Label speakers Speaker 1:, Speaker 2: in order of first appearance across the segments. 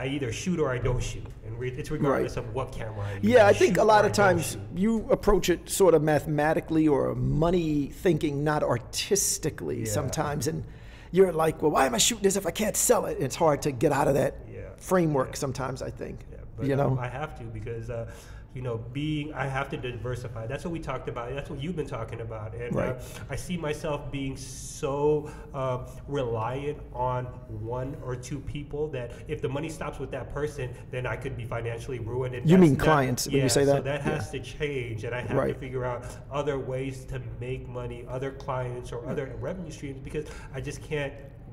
Speaker 1: I either shoot or I don't shoot, and re- it's regardless of what camera I use.
Speaker 2: Yeah, I think a lot of times you approach it sort of mathematically or money thinking, not artistically
Speaker 1: Yeah.
Speaker 2: sometimes. And you're like, well, why am I shooting this if I can't sell it? It's hard to get out of that
Speaker 1: Yeah.
Speaker 2: framework sometimes, I think.
Speaker 1: Yeah, but
Speaker 2: you know?
Speaker 1: um, I have to because uh, you know being I have to diversify. That's what we talked about. That's what you've been talking about, and
Speaker 2: Right.
Speaker 1: uh, I see myself being so uh, reliant on one or two people that if the money stops with that person, then I could be financially ruined. And
Speaker 2: You mean
Speaker 1: not-
Speaker 2: clients, when you
Speaker 1: yeah,
Speaker 2: say
Speaker 1: So
Speaker 2: that?
Speaker 1: that
Speaker 2: Yeah.
Speaker 1: has to change, and I have
Speaker 2: Right.
Speaker 1: to figure out other ways to make money, other clients or other revenue streams because I just can't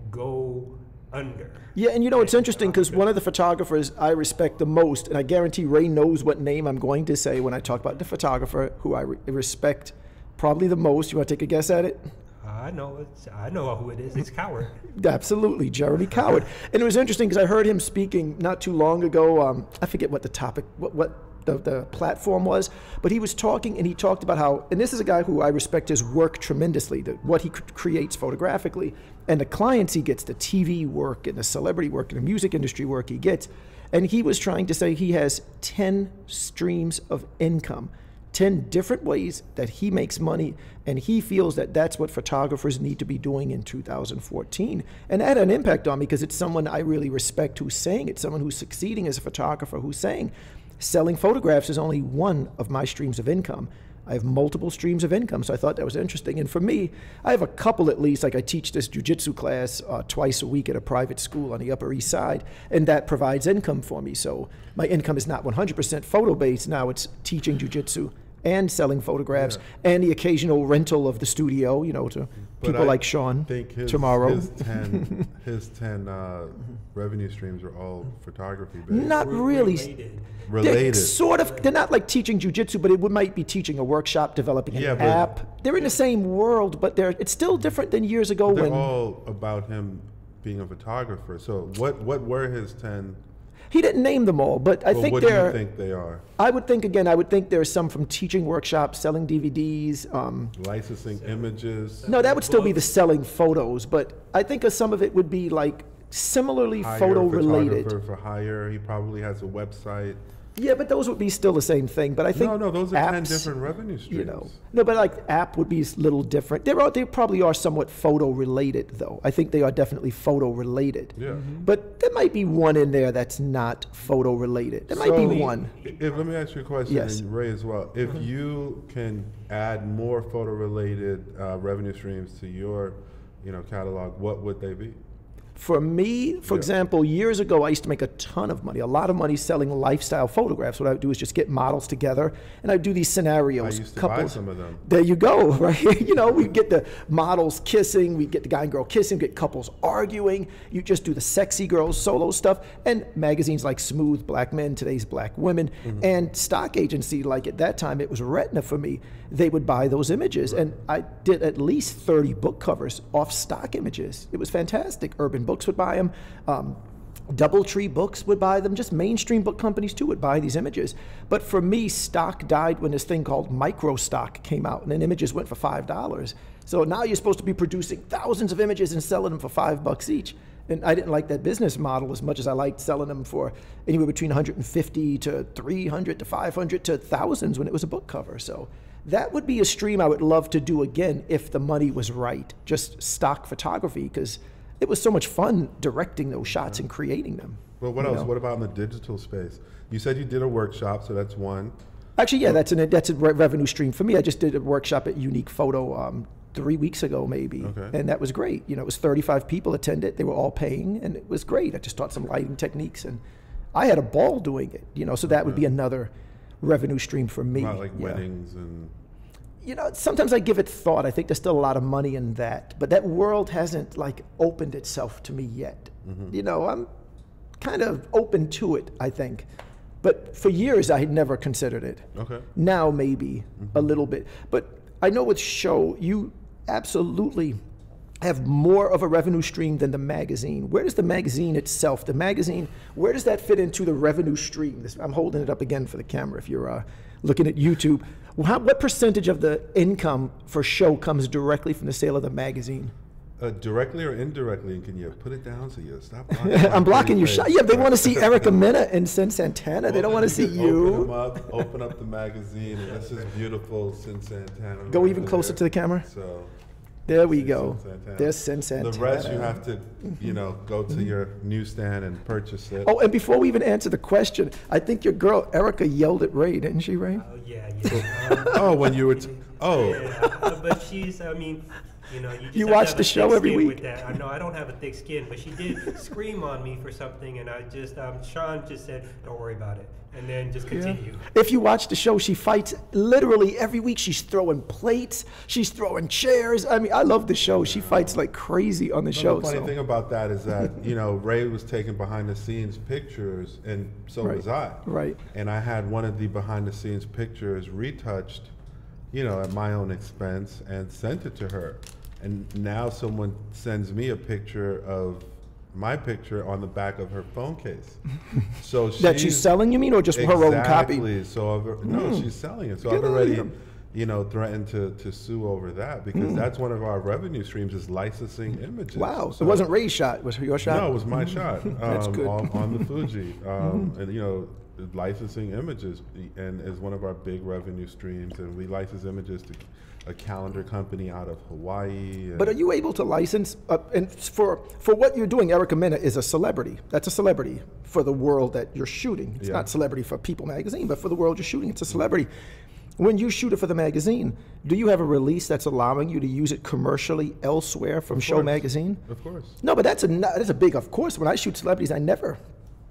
Speaker 1: go under.
Speaker 2: Yeah, and you know it's interesting because one of the photographers I respect the most, and I guarantee Ray knows what name I'm going to say when I talk about the photographer who I re- respect probably the most. You want to take a guess at it?
Speaker 1: I know it's I know who it is. It's Cowart.
Speaker 2: Absolutely, Jeremy Cowart. And it was interesting because I heard him speaking not too long ago. Um, I forget what the topic, what, what the, the platform was, but he was talking and he talked about how, and this is a guy who I respect his work tremendously, the, what he creates photographically, and the clients he gets, the TV work and the celebrity work and the music industry work he gets. And he was trying to say he has 10 streams of income. 10 different ways that he makes money and he feels that that's what photographers need to be doing in 2014 and that had an impact on me because it's someone i really respect who's saying it someone who's succeeding as a photographer who's saying selling photographs is only one of my streams of income. I have multiple streams of income so i thought that was interesting. And for me i have a couple at least like i teach this jiu-jitsu class uh, twice a week at a private school on the upper east side and that provides income for me. So my income is not 100% photo based now it's teaching jiu-jitsu and selling photographs and the occasional rental of the studio, you know, to
Speaker 3: But
Speaker 2: people
Speaker 3: I
Speaker 2: like Sean
Speaker 3: think his,
Speaker 2: tomorrow.
Speaker 3: His ten, his ten uh, revenue streams are all photography based.
Speaker 2: not really.
Speaker 1: related.
Speaker 2: They're
Speaker 3: related.
Speaker 2: sort of. They're not like teaching jujitsu, but it would, might be teaching a workshop, developing an
Speaker 3: Yeah,
Speaker 2: app. They're in the same world, but they're. It's still different than years ago
Speaker 3: They're
Speaker 2: when
Speaker 3: all about him being a photographer. So what what were his ten?
Speaker 2: He didn't name them all. But I
Speaker 3: Well,
Speaker 2: think
Speaker 3: what do you think they are?
Speaker 2: I would think again. I would think there's some from teaching workshops, selling DVDs. Um,
Speaker 3: Licensing images,
Speaker 2: no, that would still be the selling photos, but I think of some of it would be like similarly
Speaker 3: hire
Speaker 2: photo related.
Speaker 3: for hire. He probably has a website.
Speaker 2: Yeah, but those would be still the same thing. But I think
Speaker 3: No, no, those are ten different revenue streams.
Speaker 2: You know, no, but like app would be a little different. There are, they probably are somewhat photo related, though. I think they are definitely photo related.
Speaker 3: Yeah.
Speaker 2: But there might be one in there that's not photo related. There might be one.
Speaker 3: If, let me ask you a question,
Speaker 2: Yes.
Speaker 3: and Ray as well. If you can add more photo-related uh, revenue streams to your, you know, catalog, what would they be?
Speaker 2: For me, for
Speaker 3: Yeah.
Speaker 2: example, years ago, I used to make a ton of money, a lot of money selling lifestyle photographs. What I would do is just get models together, and I'd do these scenarios.
Speaker 3: I used to buy
Speaker 2: couples.
Speaker 3: some of them.
Speaker 2: There you go, right? you know, we get the models kissing, we get the guy and girl kissing, get couples arguing. You just do the sexy girls solo stuff, and magazines like Smooth Black Men, Today's Black Women,
Speaker 3: Mm-hmm.
Speaker 2: and stock agency like at that time it was Retina for me. They would buy those images, and I did at least thirty book covers off stock images. It was fantastic. Urban Books would buy them. Um, Doubletree Books would buy them. Just mainstream book companies too would buy these images. But for me, stock died when this thing called micro stock came out, and then images went for five dollars. So now you're supposed to be producing thousands of images and selling them for five bucks each. And I didn't like that business model as much as I liked selling them for anywhere between 150 to 300 to 500 to thousands when it was a book cover. So that would be a stream I would love to do again if the money was right. Just stock photography because it was so much fun directing those shots and creating them.
Speaker 3: But what else?
Speaker 2: know?
Speaker 3: What about in the digital space? You said you did a workshop, so that's one.
Speaker 2: Actually, yeah, that's an that's a re- revenue stream for me. I just did a workshop at Unique Photo um, three weeks ago, maybe,
Speaker 3: Okay.
Speaker 2: and that was great. You know, it was 35 people attended. They were all paying, and it was great. I just taught some lighting techniques, and I had a ball doing it. You know, so that would be another revenue stream for me.
Speaker 3: About like
Speaker 2: yeah.
Speaker 3: weddings and
Speaker 2: you know, sometimes I give it thought. I think there's still a lot of money in that, but that world hasn't like opened itself to me yet. Mm-hmm. You know, I'm kind of open to it. I think, but for years I had never considered it.
Speaker 3: okay.
Speaker 2: Now maybe mm-hmm. a little bit, but I know with show you absolutely have more of a revenue stream than the magazine. Where does the magazine itself, the magazine, where does that fit into the revenue stream? This, I'm holding it up again for the camera if you're uh, looking at YouTube. How, what percentage of the income for show comes directly from the sale of the magazine?
Speaker 3: Uh, directly or indirectly, and can you put it down so you stop? blocking
Speaker 2: I'm blocking your shot. Yeah, they want to see Erica Mena and Sin Santana. They don't want to see
Speaker 3: can Open them
Speaker 2: you.
Speaker 3: up, open up the magazine, and this is beautiful Sin Santana.
Speaker 2: Go
Speaker 3: right
Speaker 2: even closer
Speaker 3: there.
Speaker 2: to the camera.
Speaker 3: So
Speaker 2: There we go.
Speaker 3: Santana.
Speaker 2: There's Sin Santana.
Speaker 3: the rest you have to, you know, go to your newsstand and purchase it.
Speaker 2: Oh, and before we even answer the question, I think your girl Erica yelled at Ray, didn't she, Ray?
Speaker 1: Oh yeah, yeah. Um,
Speaker 3: Oh, when you were, t- oh,
Speaker 1: yeah, but she's. I mean, you know, you just
Speaker 2: You watch the show every week.
Speaker 1: With that. I know I don't have a thick skin, but she did scream on me for something, and I just, um, Sean just said, "Don't worry about it," and then just continue.
Speaker 2: If you watch the show, she fights literally every week. She's throwing plates, she's throwing chairs. I mean, I love the show. She fights like crazy on the show.
Speaker 3: the funny
Speaker 2: so-
Speaker 3: thing about that is that you know Ray was taking behind the scenes pictures, and so
Speaker 2: Right.
Speaker 3: was I.
Speaker 2: Right.
Speaker 3: And I had one of the behind the scenes pictures retouched, you know, at my own expense, and sent it to her. And now someone sends me a picture of my picture on the back of her phone case. So
Speaker 2: that she's
Speaker 3: she's-
Speaker 2: selling, you mean, or just her own copy?
Speaker 3: Exactly. So I've, no, hmm. she's selling it. So
Speaker 2: Good
Speaker 3: I've already.
Speaker 2: You
Speaker 3: know, threatened to, to sue over that because that's one of our revenue streams is licensing images.
Speaker 2: Hmm. Wow.
Speaker 3: So-
Speaker 2: it wasn't Ray's shot. Was your shot?
Speaker 3: No, it was my shot. Um,
Speaker 2: That's good.
Speaker 3: On, on the Fuji, um, and you know, licensing images and is one of our big revenue streams, and we license images to a calendar company out of Hawaii.
Speaker 2: But are you able to license? Uh, and for for what you're doing, Erica Mena is a celebrity. That's a celebrity for the world that you're shooting. It's
Speaker 3: Yeah.
Speaker 2: not celebrity for People Magazine, but for the world you're shooting, it's a celebrity. When you shoot it for the magazine, do you have a release that's allowing you to use it commercially elsewhere from Show
Speaker 3: course.
Speaker 2: Magazine?
Speaker 3: Of course.
Speaker 2: No, but that's a that's a big. Of course, when I shoot celebrities, I never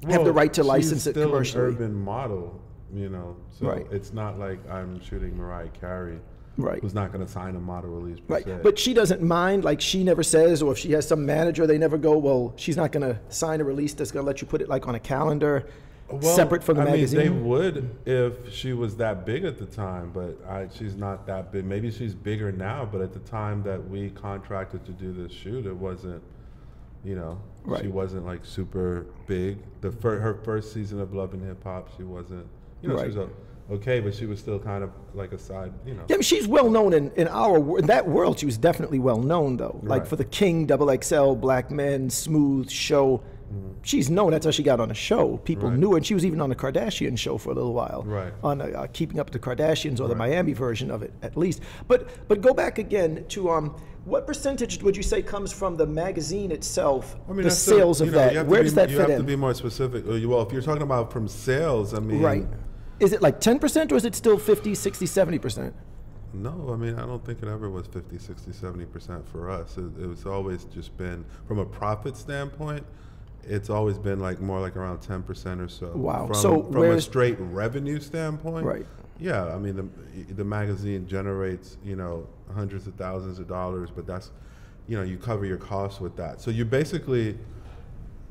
Speaker 2: have the right to license it
Speaker 3: still
Speaker 2: commercially.
Speaker 3: An urban model, you know, so
Speaker 2: Right.
Speaker 3: it's not like I'm shooting Mariah Carey,
Speaker 2: Right.
Speaker 3: Who's not going to sign a model release
Speaker 2: Right,
Speaker 3: se.
Speaker 2: but she doesn't mind. Like she never says, or if she has some manager, they never go. Well, she's not going to sign a release that's going to let you put it like on a calendar,
Speaker 3: Well,
Speaker 2: separate from the
Speaker 3: I
Speaker 2: magazine.
Speaker 3: mean, they would if she was that big at the time, but I, she's not that big. Maybe she's bigger now, but at the time that we contracted to do this shoot, it wasn't. You know, she wasn't like super big. The fir- her first season of Love and Hip Hop, she wasn't. You know,
Speaker 2: Right.
Speaker 3: she was o- okay, but she was still kind of like a side. You know.
Speaker 2: Yeah, I mean, she's well known in, in our in that world. She was definitely well known though. Like
Speaker 3: Right.
Speaker 2: for the King, Double XL, Black Men, Smooth show. She's known. That's how she got on the show. People
Speaker 3: Mm-hmm. Right.
Speaker 2: knew her, and she was even on the Kardashian show for a little while.
Speaker 3: Right.
Speaker 2: On uh, uh, Keeping Up with the Kardashians or the Miami version of it, at least. But but go back again to um, what percentage would you say comes from the magazine itself?
Speaker 3: I mean,
Speaker 2: the sales of
Speaker 3: know,
Speaker 2: that. Where
Speaker 3: be-
Speaker 2: does that fit in?
Speaker 3: you have to be more specific. Uh, Well, if you're talking about from sales, I mean,
Speaker 2: Right. Is it like 10% or is it still 50, 60, 70%?
Speaker 3: No, I mean, I don't think it ever was 50, 60, 70% for us. It, it was always just been, from a profit standpoint, it's always been like more like around 10% or so.
Speaker 2: Wow.
Speaker 3: From,
Speaker 2: So
Speaker 3: from a straight revenue standpoint,
Speaker 2: Right.
Speaker 3: Yeah, I mean, the, the magazine generates, you know, hundreds of thousands of dollars, but that's, you know, you cover your costs with that. So you're basically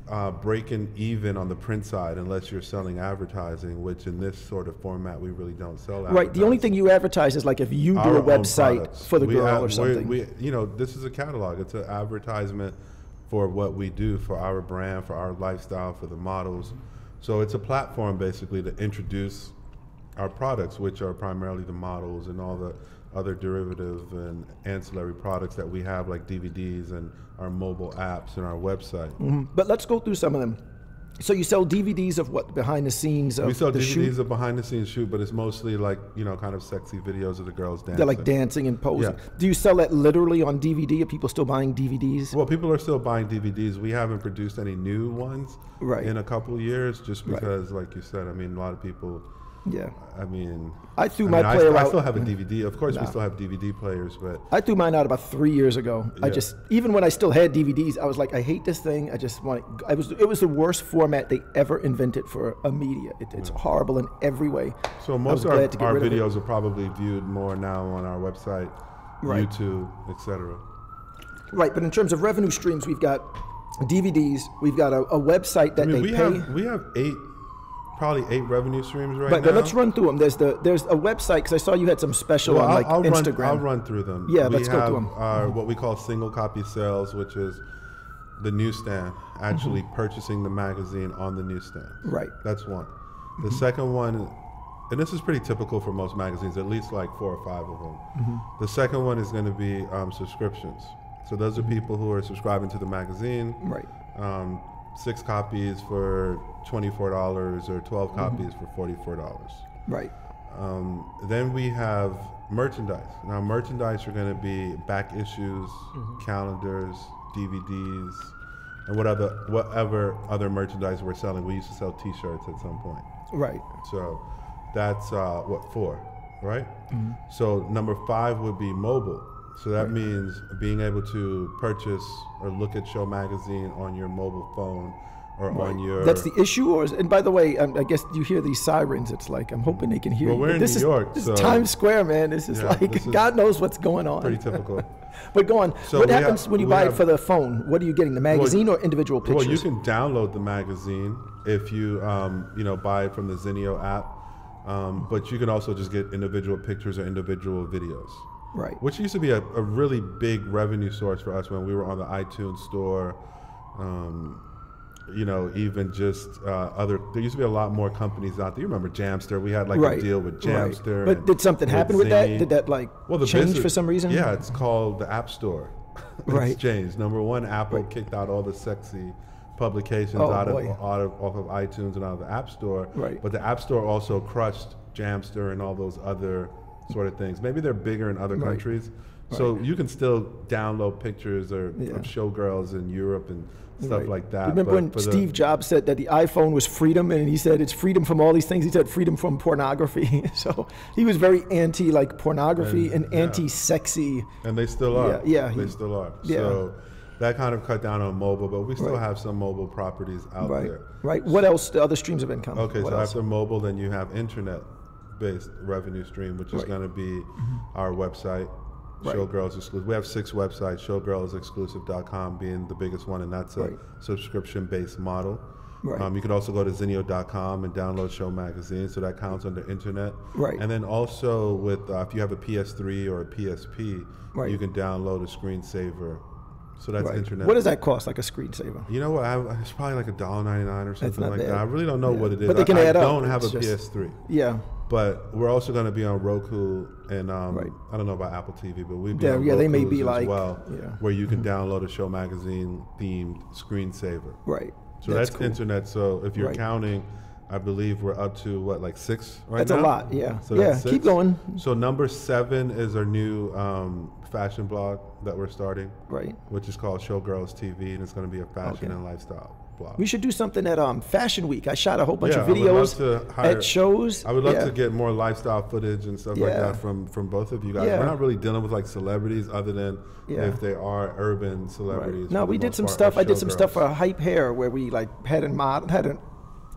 Speaker 3: uh, breaking even on the print side unless you're selling advertising, which in this sort of format, we really don't sell
Speaker 2: Right. The only thing you advertise is like if you do
Speaker 3: our
Speaker 2: a website for the
Speaker 3: We
Speaker 2: girl or something.
Speaker 3: We, you know, this is a catalog. It's an advertisement for what we do for our brand, for our lifestyle, for the models. So it's a platform basically to introduce our products, which are primarily the models and all the other derivative and ancillary products that we have, like DVDs and our mobile apps and our website.
Speaker 2: Mhm. But let's go through some of them. So you sell DVDs of what behind the scenes of
Speaker 3: We sell
Speaker 2: the
Speaker 3: DVDs
Speaker 2: shoot.
Speaker 3: of behind the scenes shoot, but it's mostly like, you know, kind of sexy videos of the girls dancing.
Speaker 2: They're like dancing and posing.
Speaker 3: Yeah.
Speaker 2: Do you sell that literally on DVD? Are people still buying DVDs?
Speaker 3: Well, people are still buying DVDs. We haven't produced any new ones
Speaker 2: Right.
Speaker 3: in a couple years, just
Speaker 2: Right.
Speaker 3: because, like you said, I mean, a lot of people.
Speaker 2: Yeah.
Speaker 3: I mean,
Speaker 2: I threw
Speaker 3: I
Speaker 2: my
Speaker 3: mean, I,
Speaker 2: player
Speaker 3: I
Speaker 2: out.
Speaker 3: still have a DVD. Of course,
Speaker 2: Nah.
Speaker 3: we still have DVD players, but
Speaker 2: I threw mine out about three years ago. I just even when I still had DVDs, I was like, I hate this thing. I just want. I was. It was the worst format they ever invented for a media. It, it's horrible in every way.
Speaker 3: so most of our,
Speaker 2: glad to get
Speaker 3: our videos are probably viewed more now on our website,
Speaker 2: Right.
Speaker 3: YouTube, etc.
Speaker 2: Right, but in terms of revenue streams, we've got DVDs. We've got a, a website that
Speaker 3: I mean,
Speaker 2: they
Speaker 3: we
Speaker 2: pay.
Speaker 3: have we have eight, probably eight revenue streams right
Speaker 2: But,
Speaker 3: now.
Speaker 2: but let's run through them. There's the there's a website because I saw you had some special
Speaker 3: Well,
Speaker 2: on like
Speaker 3: I'll, I'll
Speaker 2: Instagram.
Speaker 3: Run, I'll run through them.
Speaker 2: Yeah,
Speaker 3: we
Speaker 2: let's go
Speaker 3: have,
Speaker 2: through 'em.
Speaker 3: Uh, what we call single copy sales, which is the newsstand actually
Speaker 2: Mm-hmm.
Speaker 3: purchasing the magazine on the newsstand.
Speaker 2: Right.
Speaker 3: That's one. The
Speaker 2: Mm-hmm.
Speaker 3: second one, and this is pretty typical for most magazines, at least like four or five of them.
Speaker 2: Mm-hmm.
Speaker 3: The second one is going to be um, subscriptions. So those are people who are subscribing to the magazine.
Speaker 2: Right.
Speaker 3: Um, six copies for twenty-four dollars or 12
Speaker 2: Mm-hmm.
Speaker 3: copies for forty-four dollars.
Speaker 2: Right.
Speaker 3: Um, then we have merchandise. Now, merchandise are going to be back issues,
Speaker 2: Mm-hmm.
Speaker 3: calendars, DVDs, and what other whatever other merchandise we're selling. We used to sell T-shirts at some point.
Speaker 2: Right.
Speaker 3: So that's uh, what four, right?
Speaker 2: Mm-hmm.
Speaker 3: So number five would be mobile. So that means being able to purchase or look at Show Magazine on your mobile phone or on your.
Speaker 2: That's the issue, or is, and by the way, um, I guess you hear these sirens. It's like I'm hoping they can hear
Speaker 3: Well,
Speaker 2: you.
Speaker 3: we're in
Speaker 2: this
Speaker 3: New
Speaker 2: is,
Speaker 3: York,
Speaker 2: This
Speaker 3: so-
Speaker 2: is Times Square, man. This is
Speaker 3: Yeah,
Speaker 2: like
Speaker 3: this is
Speaker 2: God knows what's going on.
Speaker 3: pretty typical.
Speaker 2: But go on.
Speaker 3: So
Speaker 2: what happens
Speaker 3: have-
Speaker 2: when you buy it for the phone? What are you getting? The magazine or individual pictures?
Speaker 3: Well, you can download the magazine if you um, you know buy it from the Zinio app, um, but you can also just get individual pictures or individual videos.
Speaker 2: Right.
Speaker 3: Which used to be a, a really big revenue source for us when we were on the iTunes store. Um, you know, even just uh, other. There used to be a lot more companies out there. You remember Jamster? We had like
Speaker 2: right.
Speaker 3: a deal with
Speaker 2: right.
Speaker 3: Jamster.
Speaker 2: But did something happen with that? Did that like
Speaker 3: well, the
Speaker 2: change
Speaker 3: business-
Speaker 2: for some reason?
Speaker 3: Yeah, it's called the App Store.
Speaker 2: Right.
Speaker 3: it's changed. Number one, Apple kicked out all the sexy publications
Speaker 2: Oh,
Speaker 3: out of,
Speaker 2: boy.
Speaker 3: out of off of iTunes and out of the App Store.
Speaker 2: Right.
Speaker 3: But the App Store also crushed Jamster and all those other sort of things. Maybe they're bigger in other
Speaker 2: Right.
Speaker 3: countries. So you can still download pictures or
Speaker 2: Yeah.
Speaker 3: of showgirls in Europe and stuff
Speaker 2: Right.
Speaker 3: like that.
Speaker 2: Remember
Speaker 3: but
Speaker 2: when
Speaker 3: for the-
Speaker 2: Steve Jobs said that the iPhone was freedom, and he said it's freedom from all these things. He said freedom from pornography. so he was very anti like pornography and,
Speaker 3: And, yeah.
Speaker 2: anti sexy.
Speaker 3: And they still are.
Speaker 2: Yeah, yeah,
Speaker 3: They
Speaker 2: he-
Speaker 3: still are.
Speaker 2: yeah.
Speaker 3: So that kind of cut down on mobile, but we still
Speaker 2: Right.
Speaker 3: have some mobile properties out
Speaker 2: Right.
Speaker 3: there.
Speaker 2: Right. What else? The other streams of income.
Speaker 3: Okay,
Speaker 2: What
Speaker 3: so
Speaker 2: else?
Speaker 3: after mobile, then you have internet based revenue stream, which is
Speaker 2: Right. Mm-hmm.
Speaker 3: going to be our website,
Speaker 2: Right.
Speaker 3: Showgirls Exclusive. We have six websites, showgirlsexclusive.com being the biggest one, and that's a
Speaker 2: Right.
Speaker 3: subscription based model.
Speaker 2: Right.
Speaker 3: Um, you can also go to zinio.com and download Show Magazine, so that counts under internet.
Speaker 2: Right.
Speaker 3: And then also with uh, if you have a PS3 or a PSP,
Speaker 2: Right.
Speaker 3: you can download a screensaver. So that's
Speaker 2: Right.
Speaker 3: internet.
Speaker 2: What does that cost? Like a screensaver?
Speaker 3: You know what? I, it's probably like a dollar ninety nine or something like
Speaker 2: bad.
Speaker 3: that. I really don't know
Speaker 2: Yeah.
Speaker 3: what it is.
Speaker 2: But they can
Speaker 3: I,
Speaker 2: add
Speaker 3: I
Speaker 2: up.
Speaker 3: don't have a
Speaker 2: It's just-
Speaker 3: PS3,
Speaker 2: Yeah.
Speaker 3: But we're also going to be on Roku and um,
Speaker 2: Right.
Speaker 3: I don't know about Apple TV, but we be
Speaker 2: Yeah, yeah, they may be
Speaker 3: as
Speaker 2: like-
Speaker 3: well,
Speaker 2: yeah. Mm-hmm.
Speaker 3: where you can download a show magazine themed screensaver.
Speaker 2: Right.
Speaker 3: So that's,
Speaker 2: cool.
Speaker 3: internet. So if you're
Speaker 2: Right.
Speaker 3: counting, I believe we're up to what like six right
Speaker 2: That's
Speaker 3: now.
Speaker 2: a lot. Yeah.
Speaker 3: So
Speaker 2: yeah.
Speaker 3: that's
Speaker 2: Keep going.
Speaker 3: So number seven is our new um, fashion blog that we're starting,
Speaker 2: Right.
Speaker 3: which is called Showgirls TV, and it's going to be a fashion
Speaker 2: Okay.
Speaker 3: and lifestyle blog.
Speaker 2: We should do something at um Fashion Week. I shot a whole bunch
Speaker 3: Yeah,
Speaker 2: of
Speaker 3: I would love
Speaker 2: videos
Speaker 3: hire-
Speaker 2: at shows.
Speaker 3: I would love
Speaker 2: yeah.
Speaker 3: to get more lifestyle footage and stuff like that from from both of you guys.
Speaker 2: Yeah.
Speaker 3: We're not really dealing with like celebrities, other than
Speaker 2: Yeah.
Speaker 3: if they are urban celebrities.
Speaker 2: Right. No, we did some
Speaker 3: part,
Speaker 2: stuff. I did some stuff for Hype Hair where we like had a mod, had a,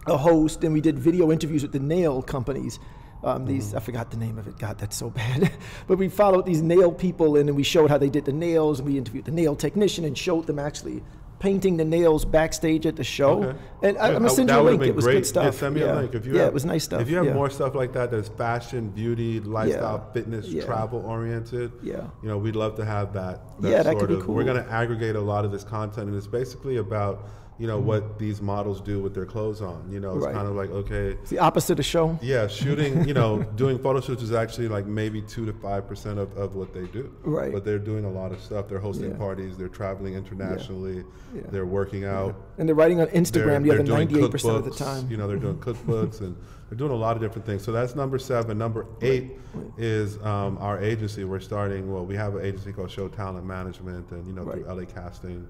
Speaker 2: a host, and we did video interviews with the nail companies. Um, these
Speaker 3: Mm-hmm.
Speaker 2: I forgot the name of it. God, that's so bad. but we followed these nail people, and then we showed how they did the nails, and we interviewed the nail technician and showed them actually painting the nails backstage at the show.
Speaker 3: Okay.
Speaker 2: And I, I'm gonna send you a link. It was
Speaker 3: great.
Speaker 2: good stuff.
Speaker 3: Yeah, send me
Speaker 2: yeah.
Speaker 3: a link if you
Speaker 2: yeah,
Speaker 3: have,
Speaker 2: it was nice stuff.
Speaker 3: If you have
Speaker 2: yeah.
Speaker 3: more stuff like that that's fashion, beauty, lifestyle, fitness, travel oriented,
Speaker 2: Yeah.
Speaker 3: you know, we'd love to have that.
Speaker 2: Yeah, that could be
Speaker 3: of-
Speaker 2: cool.
Speaker 3: We're going to aggregate a lot of this content, and it's basically about you know what these models do with their clothes on. You know, it's
Speaker 2: Right.
Speaker 3: kind of like okay,
Speaker 2: It's the opposite of show.
Speaker 3: yeah, shooting, you know, doing photo shoots is actually like maybe two to five percent of, of what they do.
Speaker 2: Right.
Speaker 3: But they're doing a lot of stuff. They're hosting
Speaker 2: Yeah.
Speaker 3: parties. They're traveling internationally.
Speaker 2: Yeah.
Speaker 3: They're working out.
Speaker 2: And they're writing on
Speaker 3: They're,
Speaker 2: Instagram the
Speaker 3: they're
Speaker 2: other
Speaker 3: doing
Speaker 2: 98% of the time.
Speaker 3: You know, they're doing cookbooks and they're doing a lot of different things. So that's number seven. Number eight is um, our agency. We're starting. Well, we have an agency called Show Talent Management, and you know
Speaker 2: Right.
Speaker 3: through LA Casting.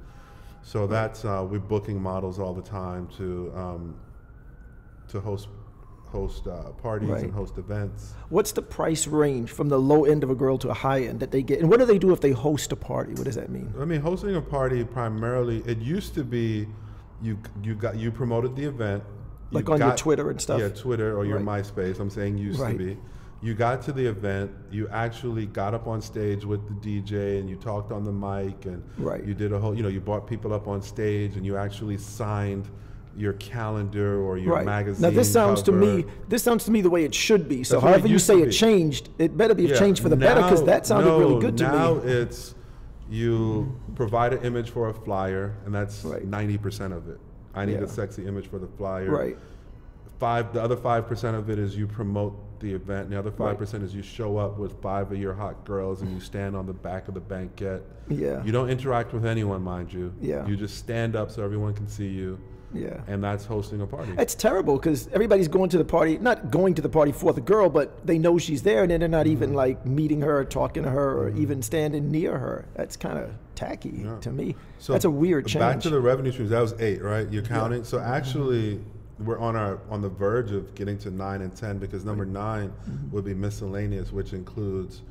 Speaker 3: So that's uh, we're booking models all the time to um, to host host uh, parties
Speaker 2: Right.
Speaker 3: and host events.
Speaker 2: What's the price range from the low end of a girl to a high end that they get? And what do they do if they host a party? What does that mean?
Speaker 3: I mean, hosting a party primarily. It used to be you you got you promoted the event
Speaker 2: Like on your Twitter and stuff?
Speaker 3: Yeah, Twitter or your
Speaker 2: Right.
Speaker 3: MySpace. I'm saying used
Speaker 2: Right.
Speaker 3: to be. You got to the event. You actually got up on stage with the DJ and you talked on the mic and
Speaker 2: Right.
Speaker 3: you did a whole. You know, you brought people up on stage and you actually signed your calendar or your
Speaker 2: right.
Speaker 3: magazine.
Speaker 2: now this sounds to me this sounds to me the way it should be. So however you say it changed, it better be
Speaker 3: Yeah,
Speaker 2: changed for the better because that sounded
Speaker 3: no,
Speaker 2: really good to
Speaker 3: now
Speaker 2: me.
Speaker 3: Now it's you provide an image for a flyer, and that's
Speaker 2: Right.
Speaker 3: ninety percent of it. I need
Speaker 2: Yeah.
Speaker 3: a sexy image for the flyer.
Speaker 2: Right.
Speaker 3: Five. The other five percent of it is you promote the event. And the other five percent is you show up with five of your hot girls and you stand on the back of the banquette.
Speaker 2: Yeah.
Speaker 3: You don't interact with anyone, mind you.
Speaker 2: Yeah.
Speaker 3: You just stand up so everyone can see you.
Speaker 2: Yeah.
Speaker 3: And that's hosting a party.
Speaker 2: It's terrible because everybody's going to the party, not going to the party for the girl, but they know she's there, and then they're not even
Speaker 3: Mm-hmm.
Speaker 2: like meeting her, talking to her, or even standing near her. That's kind of tacky
Speaker 3: Yeah.
Speaker 2: to me.
Speaker 3: So
Speaker 2: That's a weird change.
Speaker 3: Back to the revenue streams. That was eight, right? You're counting. So actually, we're on our on the verge of getting to nine and ten because number 9
Speaker 2: Mm-hmm.
Speaker 3: would be miscellaneous, which includes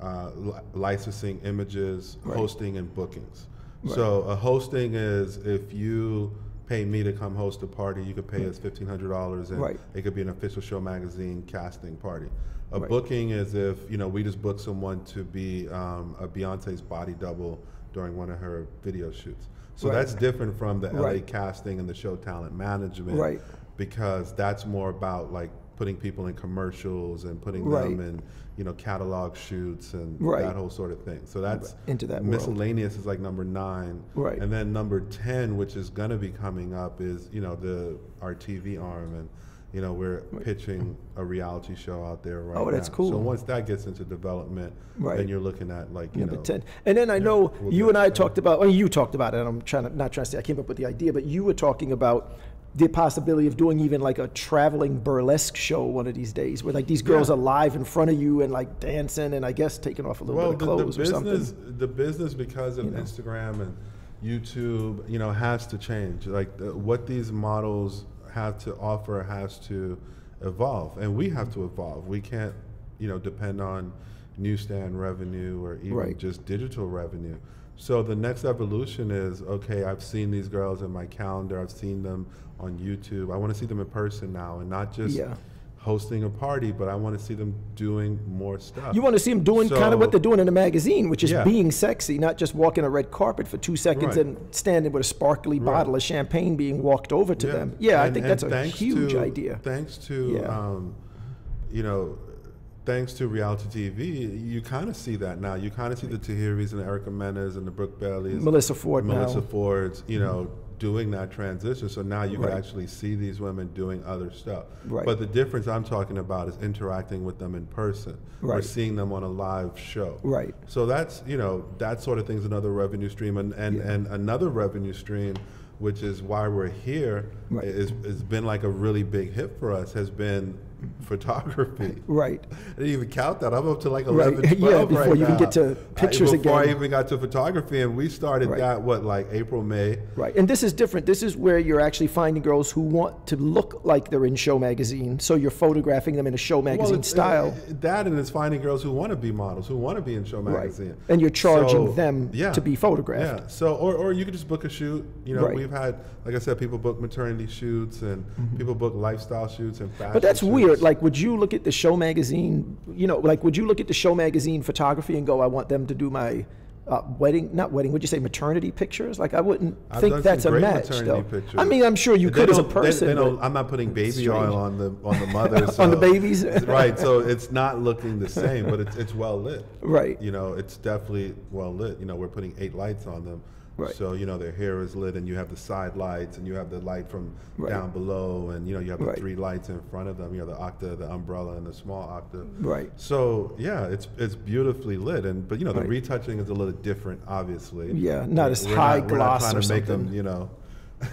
Speaker 3: uh, li- licensing images,
Speaker 2: Right.
Speaker 3: hosting, and bookings. So a hosting is if you pay me to come host a party, you could pay us fifteen hundred dollars, and
Speaker 2: Right.
Speaker 3: it could be an official show magazine casting party. A
Speaker 2: Right.
Speaker 3: booking is if you know we just book someone to be um, a Beyonce's body double during one of her video shoots. So
Speaker 2: Right.
Speaker 3: that's different from the LA
Speaker 2: Right.
Speaker 3: casting and the show talent management,
Speaker 2: Right.
Speaker 3: Because that's more about like putting people in commercials and putting them in you know catalog shoots and
Speaker 2: Right.
Speaker 3: that whole sort of thing. So that's
Speaker 2: Into that world.
Speaker 3: miscellaneous is like number nine,
Speaker 2: Right.
Speaker 3: And then number ten, which is gonna be coming up, is you know the our TV arm and. You know, we're pitching a reality show out there right
Speaker 2: Oh, that's
Speaker 3: now.
Speaker 2: cool.
Speaker 3: So once that gets into development,
Speaker 2: Right.
Speaker 3: then you're looking at like you
Speaker 2: Number
Speaker 3: know,
Speaker 2: 10. And then I know
Speaker 3: we'll
Speaker 2: you and I talked about, well, you talked about it, and I'm trying to, not trying to say I came up with the idea, but you were talking about the possibility of doing even like a traveling burlesque show one of these days where like these girls
Speaker 3: Yeah.
Speaker 2: are live in front of you and like dancing and I guess taking off a little
Speaker 3: well,
Speaker 2: bit
Speaker 3: the,
Speaker 2: of
Speaker 3: the
Speaker 2: clothes or
Speaker 3: business,
Speaker 2: something.
Speaker 3: the business because of
Speaker 2: You know.
Speaker 3: Instagram and YouTube, you know, has to change. Like the, what these models have to offer has to evolve, and we have to evolve. We can't, you know, depend on newsstand revenue or even
Speaker 2: Right.
Speaker 3: just digital revenue. So the next evolution is okay. I've seen these girls in my calendar. I've seen them on YouTube. I want to see them in person now, and not just
Speaker 2: Yeah.
Speaker 3: hosting a party, but I want to see them doing more stuff.
Speaker 2: You want to see them doing kind of what they're doing in the magazine, which is
Speaker 3: Yeah.
Speaker 2: being sexy, not just walking a red carpet for two seconds
Speaker 3: Right.
Speaker 2: and standing with a sparkly
Speaker 3: Right.
Speaker 2: bottle of champagne being walked over to them. Yeah, I think that's a huge
Speaker 3: to-
Speaker 2: idea.
Speaker 3: Thanks to,
Speaker 2: Yeah.
Speaker 3: um, you know, thanks to reality TV, you kind of see that now. You kind of see the Tahiris and the Erica Menas and the Brooke Baileys,
Speaker 2: Melissa Ford
Speaker 3: Melissa
Speaker 2: now. Mm-hmm.
Speaker 3: Fords, you know, doing that transition. So now you
Speaker 2: Right.
Speaker 3: can actually see these women doing other stuff.
Speaker 2: Right.
Speaker 3: But the difference I'm talking about is interacting with them in person
Speaker 2: right.
Speaker 3: or seeing them on a live show.
Speaker 2: Right.
Speaker 3: So that's you know that sort of thing's another revenue stream, and and,
Speaker 2: Yeah.
Speaker 3: and another revenue stream, which is why we're here,
Speaker 2: Right.
Speaker 3: is has been like a really big hit for us. Has been photography.
Speaker 2: Right.
Speaker 3: I didn't even count that. I'm up to like
Speaker 2: Right.
Speaker 3: 11,
Speaker 2: Yeah,
Speaker 3: 12
Speaker 2: before
Speaker 3: right
Speaker 2: you even
Speaker 3: now.
Speaker 2: get to
Speaker 3: I-
Speaker 2: pictures
Speaker 3: before
Speaker 2: again.
Speaker 3: I even got to photography, and we started
Speaker 2: Right.
Speaker 3: that what like April, May.
Speaker 2: Right. And this is different. This is where you're actually finding girls who want to look like they're in show magazine. So you're photographing them in a show magazine
Speaker 3: it's-
Speaker 2: style.
Speaker 3: uh, that and it's finding girls who want to be models, who want to be in show
Speaker 2: Right.
Speaker 3: magazine.
Speaker 2: And you're charging
Speaker 3: So,
Speaker 2: them to be photographed.
Speaker 3: Yeah. So, or, or you could just book a shoot. You know,
Speaker 2: Right.
Speaker 3: we've had, like I said, people book maternity shoots and people book lifestyle shoots and fashion.
Speaker 2: But that's
Speaker 3: shoots.
Speaker 2: weird. Like, would you look at the show magazine, you know, like, would you look at the show magazine photography and go, I want them to do my uh, wedding, not wedding, would you say maternity pictures? Like, I wouldn't
Speaker 3: I've
Speaker 2: think that's a match, though.
Speaker 3: pictures.
Speaker 2: I mean, I'm sure you
Speaker 3: They
Speaker 2: could as a
Speaker 3: don't- they-
Speaker 2: person.
Speaker 3: they I'm not putting baby
Speaker 2: strange.
Speaker 3: oil on the on the mothers
Speaker 2: On the
Speaker 3: so-
Speaker 2: babies?
Speaker 3: right? So it's not looking the same, but it's it's well lit.
Speaker 2: Right.
Speaker 3: You know, it's definitely well lit. You know, we're putting eight lights on them.
Speaker 2: Right.
Speaker 3: So you know their hair is lit, and you have the side lights, and you have the light from
Speaker 2: Right.
Speaker 3: down below, and you know you have the
Speaker 2: Right.
Speaker 3: three lights in front of them. You know the octa, the umbrella, and the small octa.
Speaker 2: Right.
Speaker 3: So yeah, it's it's beautifully lit, and but you know the retouching is a little different, obviously.
Speaker 2: Yeah, not as
Speaker 3: We're
Speaker 2: high
Speaker 3: we're not
Speaker 2: gloss
Speaker 3: trying
Speaker 2: or
Speaker 3: to make them, you know.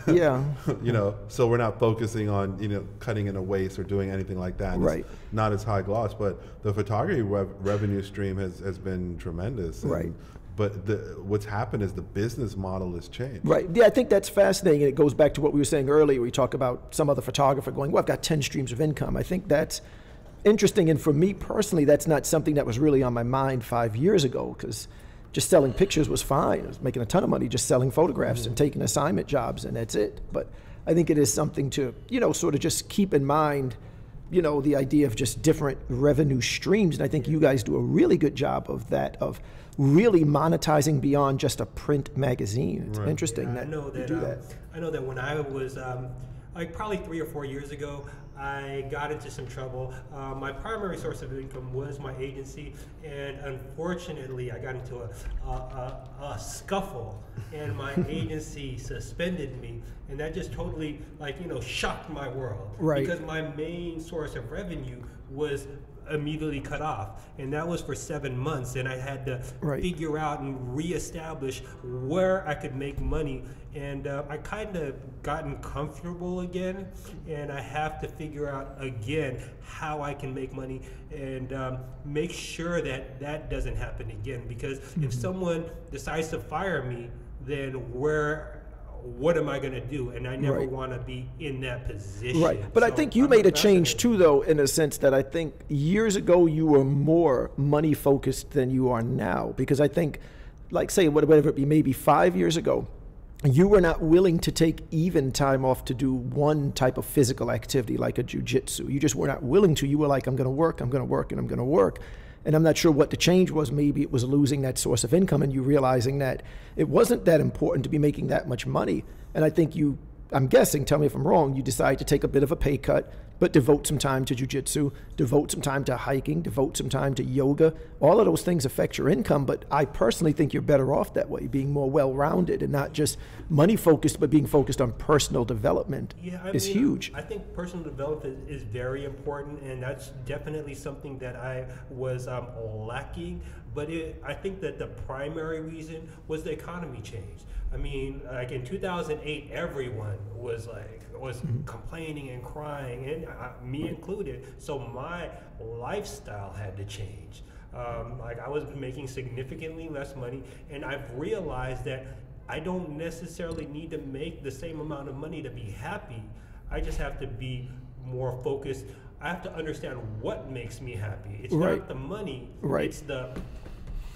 Speaker 2: yeah.
Speaker 3: you know, so we're not focusing on you know cutting in a waist or doing anything like that. It's
Speaker 2: Right.
Speaker 3: Not as high gloss, but the photography rev- revenue stream has, has been tremendous.
Speaker 2: Right.
Speaker 3: But the, what's happened is the business model has changed.
Speaker 2: Right. Yeah, I think that's fascinating. And it goes back to what we were saying earlier. We talk about some other photographer going, well, I've got 10 streams of income. I think that's interesting. And for me personally, that's not something that was really on my mind five years ago because just selling pictures was fine. I was making a ton of money just selling photographs and taking assignment jobs, and that's it. But I think it is something to, you know, sort of just keep in mind, you know, the idea of just different revenue streams. And I think you guys do a really good job of that, of really monetizing beyond just a print magazine. It's
Speaker 3: Right.
Speaker 2: interesting
Speaker 1: Yeah,
Speaker 2: that
Speaker 1: I know
Speaker 2: you
Speaker 1: that,
Speaker 2: do
Speaker 1: um,
Speaker 2: that.
Speaker 1: I know that when I was um, like probably three or four years ago, I got into some trouble. Uh, my primary source of income was my agency, and unfortunately, I got into a, a, a, a scuffle, and my agency suspended me, and that just totally, like, you know, shocked my world.
Speaker 2: Right.
Speaker 1: Because my main source of revenue was immediately cut off. And that was for seven months. And i had to
Speaker 2: Right.
Speaker 1: figure out and reestablish where i could make money. And uh, i kind of gotten comfortable again. And i have to figure out again how i can make money. And um, make sure that that doesn't happen again. Because if someone decides to fire me then where what am I going to do? And I never
Speaker 2: Right.
Speaker 1: want to be in that position.
Speaker 2: Right. But I think you
Speaker 1: I'm
Speaker 2: made a change too, though, in a sense that I think years ago you were more money focused than you are now. Because I think, like, say, whatever it be, maybe five years ago, you were not willing to take even time off to do one type of physical activity like a jujitsu. You just were not willing to. You were like, I'm going to work, I'm going to work, and I'm going to work. And I'm not sure what the change was. Maybe it was losing that source of income and you realizing that it wasn't that important to be making that much money. And I think you, I'm guessing, tell me if I'm wrong, you decide to take a bit of a pay cut, but devote some time to jujitsu, devote some time to hiking, devote some time to yoga. All of those things affect your income, but I personally think you're better off that way, being more well rounded and not just money focused, but being focused on personal development
Speaker 1: yeah, I
Speaker 2: is
Speaker 1: mean,
Speaker 2: huge.
Speaker 1: I think personal development is, very important, and that's definitely something that I was um, lacking. But it, I think that the primary reason was the economy change. I mean, like in 2008, everyone was like was
Speaker 2: Mm-hmm.
Speaker 1: complaining and crying, and uh, me included. So my lifestyle had to change. Um, like I was making significantly less money, and I've realized that I don't necessarily need to make the same amount of money to be happy. I just have to be more focused. I have to understand what makes me happy. It's
Speaker 2: Right.
Speaker 1: not the money.
Speaker 2: Right.
Speaker 1: It's the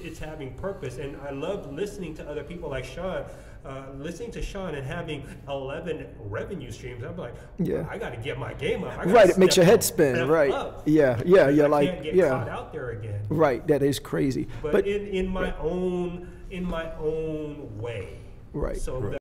Speaker 1: it's having purpose. And I love listening to other people like Sean. Uh, listening to Sean and having 11 revenue streams, I'm like,
Speaker 2: Yeah.
Speaker 1: I got to get my game up.
Speaker 2: Right, it makes your head spin, right.
Speaker 1: up.
Speaker 2: Yeah, yeah,
Speaker 1: Because
Speaker 2: you're
Speaker 1: I
Speaker 2: like-
Speaker 1: can't get
Speaker 2: yeah.
Speaker 1: caught out there again.
Speaker 2: Right, that is crazy.
Speaker 1: But,
Speaker 2: But,
Speaker 1: in, in my own in my own way.
Speaker 2: Right.
Speaker 1: So
Speaker 3: Right.